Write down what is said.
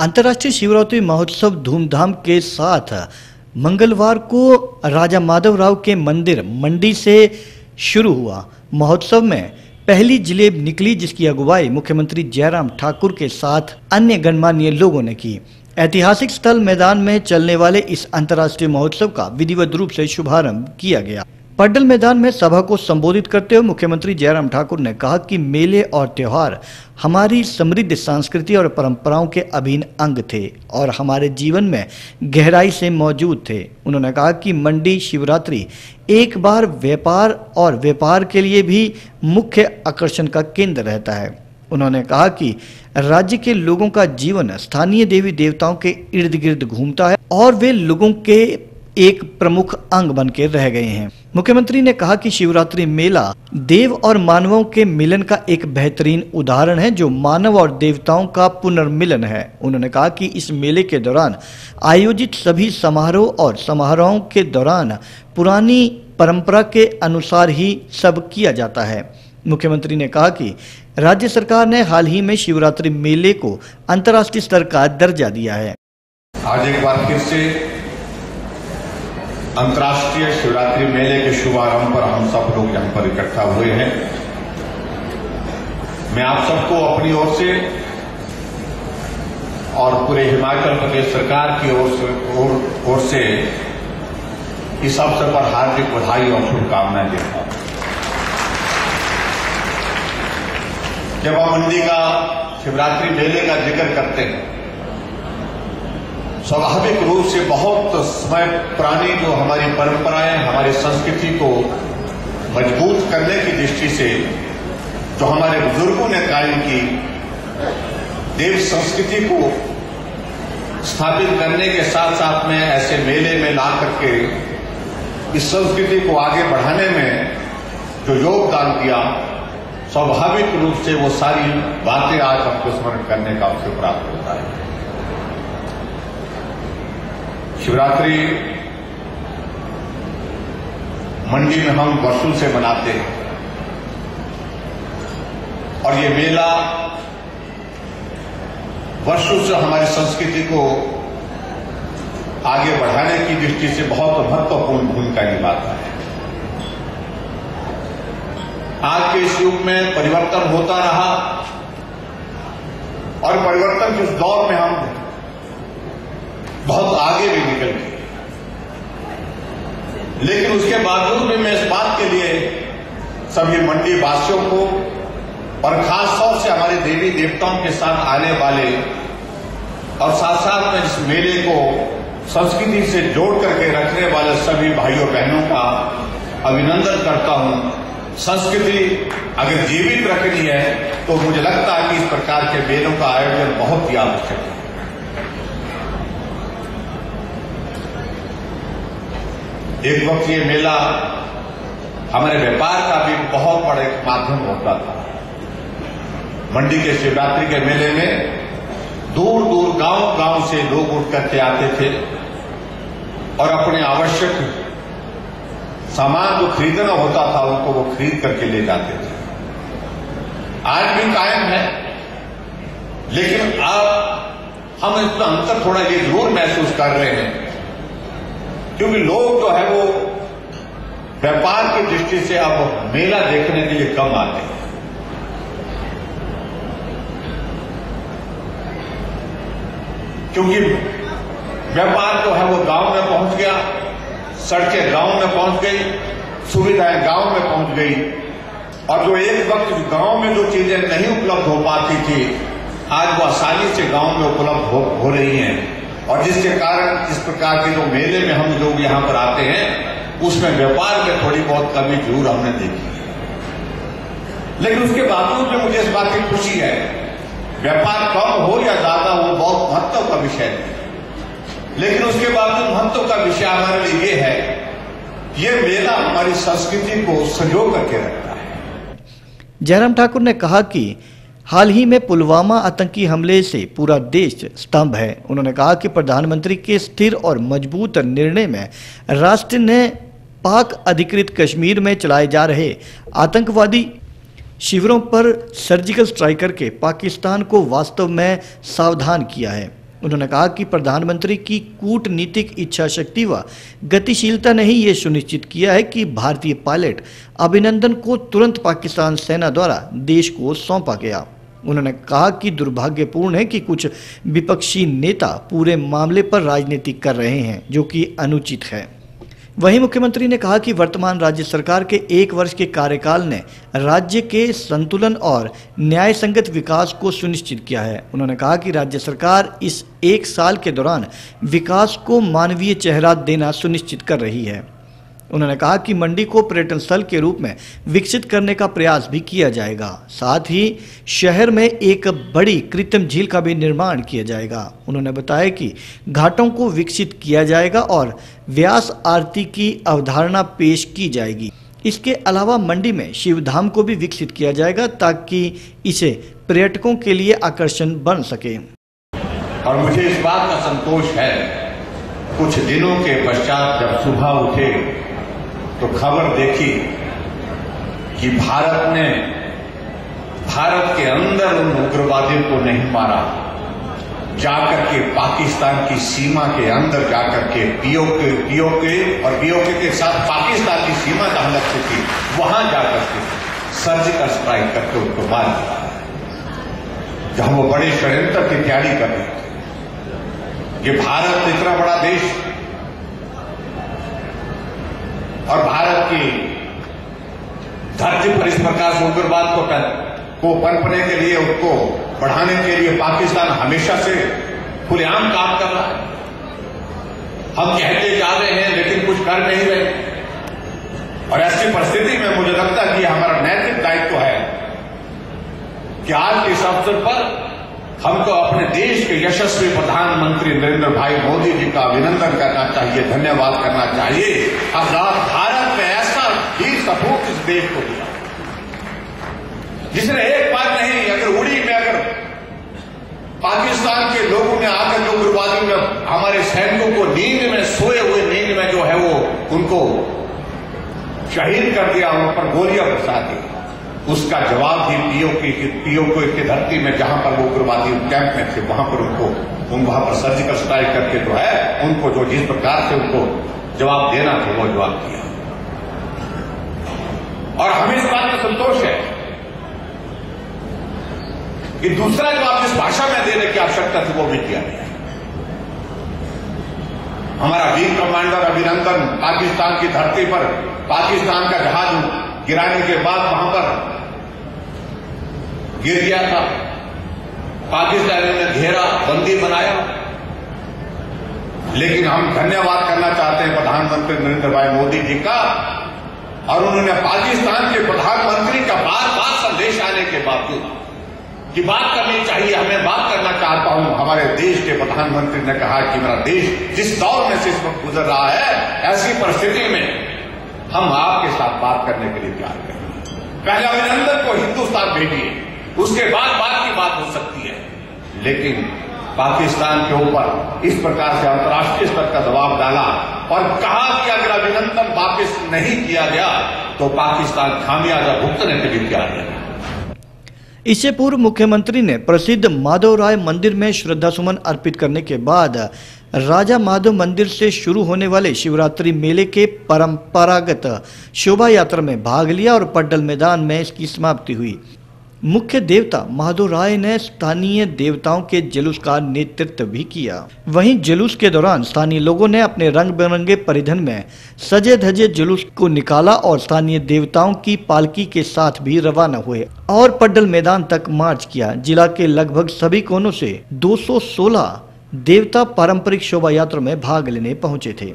अंतर्राष्ट्रीय शिवरात्रि महोत्सव धूमधाम के साथ मंगलवार को राजा माधवराव के मंदिर मंडी से शुरू हुआ। महोत्सव में पहली जिलेब निकली, जिसकी अगुवाई मुख्यमंत्री जयराम ठाकुर के साथ अन्य गणमान्य लोगों ने की। ऐतिहासिक स्थल मैदान में चलने वाले इस अंतर्राष्ट्रीय महोत्सव का विधिवत रूप से शुभारंभ किया गया। पड्डल मैदान में सभा को संबोधित करते हुए मुख्यमंत्री जयराम ठाकुर ने कहा कि मेले और त्यौहार हमारी समृद्ध संस्कृति और परंपराओं के अभिन्न अंग थे और हमारे जीवन में गहराई से मौजूद थे। उन्होंने कहा कि मंडी शिवरात्रि एक बार व्यापार और व्यापार के लिए भी मुख्य आकर्षण का केंद्र रहता है। उन्होंने कहा कि राज्य के लोगों का जीवन स्थानीय देवी देवताओं के इर्द गिर्द घूमता है और वे लोगों के एक प्रमुख अंग बन के रह गए हैं। मुख्यमंत्री ने कहा कि शिवरात्रि मेला देव और मानवों के मिलन का एक बेहतरीन उदाहरण है, जो मानव और देवताओं का पुनर्मिलन है। उन्होंने कहा कि इस मेले के दौरान आयोजित सभी समारोह और समारोहों के दौरान पुरानी परंपरा के अनुसार ही सब किया जाता है। मुख्यमंत्री ने कहा कि राज्य सरकार ने हाल ही में शिवरात्रि मेले को अंतर्राष्ट्रीय स्तर का दर्जा दिया है। आज एक बार फिर से अंतर्राष्ट्रीय शिवरात्रि मेले के शुभारंभ पर हम सब लोग यहाँ पर इकट्ठा हुए हैं। मैं आप सबको अपनी ओर से और पूरे हिमाचल प्रदेश सरकार की ओर से ओर, से इस अवसर पर हार्दिक बधाई और शुभकामनाएँ देता हूँ। जब हम मंडी का शिवरात्रि मेले का ज़िक्र करते हैं स्वाभाविक रूप से बहुत समय पुरानी जो हमारी परंपराएँ, हमारी संस्कृति को मज़बूत करने की दृष्टि से जो हमारे बुज़ुर्गों ने कायम की, देव संस्कृति को स्थापित करने के साथ साथ में ऐसे मेले में ला करके इस संस्कृति को आगे बढ़ाने में जो योगदान दिया, स्वाभाविक रूप से वो सारी बातें आज हमको स्मरण करने का अवसर प्राप्त होता है। शिवरात्रि मंडी में हम वर्षों से मनाते हैं। और ये मेला वर्षों से हमारी संस्कृति को आगे बढ़ाने की दृष्टि से बहुत महत्वपूर्ण भूमिका निभाता है। आज के इस युग में परिवर्तन होता रहा और परिवर्तन के उस दौर में हम बहुत आगे भी निकल गए। लेकिन उसके बावजूद भी मैं इस बात के लिए सभी मंडी वासियों को और खास तौर से हमारे देवी देवताओं के साथ आने वाले और साथ साथ में इस मेले को संस्कृति से जोड़ करके रखने वाले सभी भाइयों बहनों का अभिनंदन करता हूँ। संस्कृति अगर जीवित रखनी है तो मुझे लगता है कि इस प्रकार के मेलों का आयोजन बहुत ही आवश्यक है। एक वक्त ये मेला हमारे व्यापार का भी बहुत बड़ा एक माध्यम होता था। मंडी के शिवरात्रि के मेले में दूर दूर गाँव गाँव से लोग उठ करके आते थे और अपने आवश्यक सामान जो खरीदना होता था, उनको वो खरीद करके ले जाते थे। आज भी कायम है, लेकिन अब हम इतना अंतर थोड़ा ये ज़रूर महसूस कर रहे हैं क्योंकि लोग जो है वो व्यापार की दृष्टि से अब मेला देखने के लिए कम आते हैं। क्योंकि व्यापार जो है वो गाँव में पहुँच गया सड़कें गाँव में पहुँच गई सुविधाएँ गाँव में पहुँच गई और जो एक वक्त गाँव में जो चीज़ें नहीं उपलब्ध हो पाती थी आज वो आसानी से गाँव में उपलब्ध हो, हो रही हैं। और जिसके कारण इस प्रकार के जो मेले में हम लोग यहाँ पर आते हैं, उसमें व्यापार में थोड़ी बहुत कमी ज़रूर हमने देखी है। लेकिन उसके बावजूद भी मुझे इस बात की खुशी है, व्यापार कम हो या ज़्यादा वो बहुत महत्व का विषय है। लेकिन उसके बावजूद महत्व का विषय हमारे लिए ये है, ये मेला हमारी संस्कृति को संजो करके रखता है। जयराम ठाकुर ने कहा कि हाल ही में पुलवामा आतंकी हमले से पूरा देश स्तंभ है। उन्होंने कहा कि प्रधानमंत्री के स्थिर और मज़बूत निर्णय में राष्ट्र ने पाक अधिकृत कश्मीर में चलाए जा रहे आतंकवादी शिविरों पर सर्जिकल स्ट्राइक करके पाकिस्तान को वास्तव में सावधान किया है। उन्होंने कहा कि प्रधानमंत्री की कूटनीतिक इच्छा शक्ति व गतिशीलता ने ही यह सुनिश्चित किया है कि भारतीय पायलट अभिनंदन को तुरंत पाकिस्तान सेना द्वारा देश को सौंपा गया। उन्होंने कहा कि दुर्भाग्यपूर्ण है कि कुछ विपक्षी नेता पूरे मामले पर राजनीति कर रहे हैं, जो कि अनुचित है। वहीं मुख्यमंत्री ने कहा कि वर्तमान राज्य सरकार के एक वर्ष के कार्यकाल ने राज्य के संतुलन और न्याय संगत विकास को सुनिश्चित किया है। उन्होंने कहा कि राज्य सरकार इस एक साल के दौरान विकास को मानवीय चेहरा देना सुनिश्चित कर रही है। उन्होंने कहा कि मंडी को पर्यटन स्थल के रूप में विकसित करने का प्रयास भी किया जाएगा। साथ ही शहर में एक बड़ी कृत्रिम झील का भी निर्माण किया जाएगा। उन्होंने बताया कि घाटों को विकसित किया जाएगा और व्यास आरती की अवधारणा पेश की जाएगी। इसके अलावा मंडी में शिवधाम को भी विकसित किया जाएगा ताकि इसे पर्यटकों के लिए आकर्षण बन सके। और मुझे इस बात का संतोष है, कुछ दिनों के पश्चात जब सुबह उठे तो खबर देखी कि भारत ने भारत के अंदर उन उग्रवादियों को नहीं मारा। जाकर के पाकिस्तान की सीमा के अंदर जाकर के पीओके पीओके और पीओके के साथ पाकिस्तान की सीमा जहाँ लगती थी वहाँ जाकर के सर्जिकल स्ट्राइक करके उनको मार दिया। जहाँ वो बड़े षड्यंत्र की तैयारी कर रहे थे ये भारत इतना बड़ा देश और भारत की धरती पर इस प्रकार से उग्रवाद को को पनपने के लिए, उसको बढ़ाने के लिए पाकिस्तान हमेशा से खुलेआम काम कर रहा है। हम कहते जा रहे हैं, लेकिन कुछ कर नहीं रहे। और ऐसी परिस्थिति में मुझे लगता है कि हमारा नैतिक दायित्व तो है कि आज इस अवसर पर हमको अपने देश के यशस्वी प्रधानमंत्री नरेंद्र भाई मोदी जी का अभिनंदन करना चाहिए, धन्यवाद करना चाहिए। अब भारत में ऐसा ही सपूत इस देश को दिया। जिसने एक बार नहीं, अगर उड़ी में अगर पाकिस्तान के लोगों ने आकर जो गुरुवादियों ने हमारे सैनिकों को नींद में, सोए हुए नींद में जो है वो उनको शहीद कर दिया, उन पर गोलियाँ बरसा दी। उसका जवाब भी पीओके की पीओके की धरती में जहाँ पर वो उग्रवादी कैंप में थे, वहाँ पर उनको, उन वहाँ पर सर्जिकल स्ट्राइक करके जो है, उनको जो जिस प्रकार से उनको जवाब देना था, वो जवाब दिया। और हमें इस बात का संतोष है कि दूसरा जवाब जिस भाषा में देने की आवश्यकता थी, वो भी किया गया। हमारा वीर कमांडर अभिनंदन पाकिस्तान की धरती पर पाकिस्तान का जहाज़ गिराने के बाद वहाँ पर गिर गया था। पाकिस्तानियों ने घेरा, बंदी बनाया। लेकिन हम धन्यवाद करना चाहते हैं प्रधानमंत्री नरेंद्र भाई मोदी जी का और उन्होंने पाकिस्तान के प्रधानमंत्री का बार बार संदेश आने के बावजूद कि बात करनी चाहिए, हमें बात करना चाहता हूँ। हमारे देश के प्रधानमंत्री ने कहा कि मेरा देश जिस दौर में से इस वक्त गुजर रहा है, ऐसी परिस्थिति में हम आपके साथ बात करने के लिए तैयार करेंगे पहले अभिनंदन को हिंदुस्तान भेजिए। उसके बाद बात की बात हो सकती है। लेकिन पाकिस्तान के ऊपर इस प्रकार से अंतर्राष्ट्रीय स्तर का दबाव डाला और कहा कि अगर अभिनंदन वापिस नहीं किया गया तो पाकिस्तान खामियाजा भुगतने के लिए तैयार है। इससे पूर्व मुख्यमंत्री ने प्रसिद्ध माधव राय मंदिर में श्रद्धा सुमन अर्पित करने के बाद राजा माधव मंदिर से शुरू होने वाले शिवरात्रि मेले के परंपरागत शोभा यात्रा में भाग लिया और पड्डल मैदान में इसकी समाप्ति हुई। मुख्य देवता माधव राय ने स्थानीय देवताओं के जुलूस का नेतृत्व भी किया। वहीं जुलूस के दौरान स्थानीय लोगों ने अपने रंग बिरंगे परिधन में सजे धजे जुलूस को निकाला और स्थानीय देवताओं की पालकी के साथ भी रवाना हुए और पड्डल मैदान तक मार्च किया। जिला के लगभग सभी कोनों से 216 देवता पारंपरिक शोभा यात्रा में भाग लेने पहुँचे थे।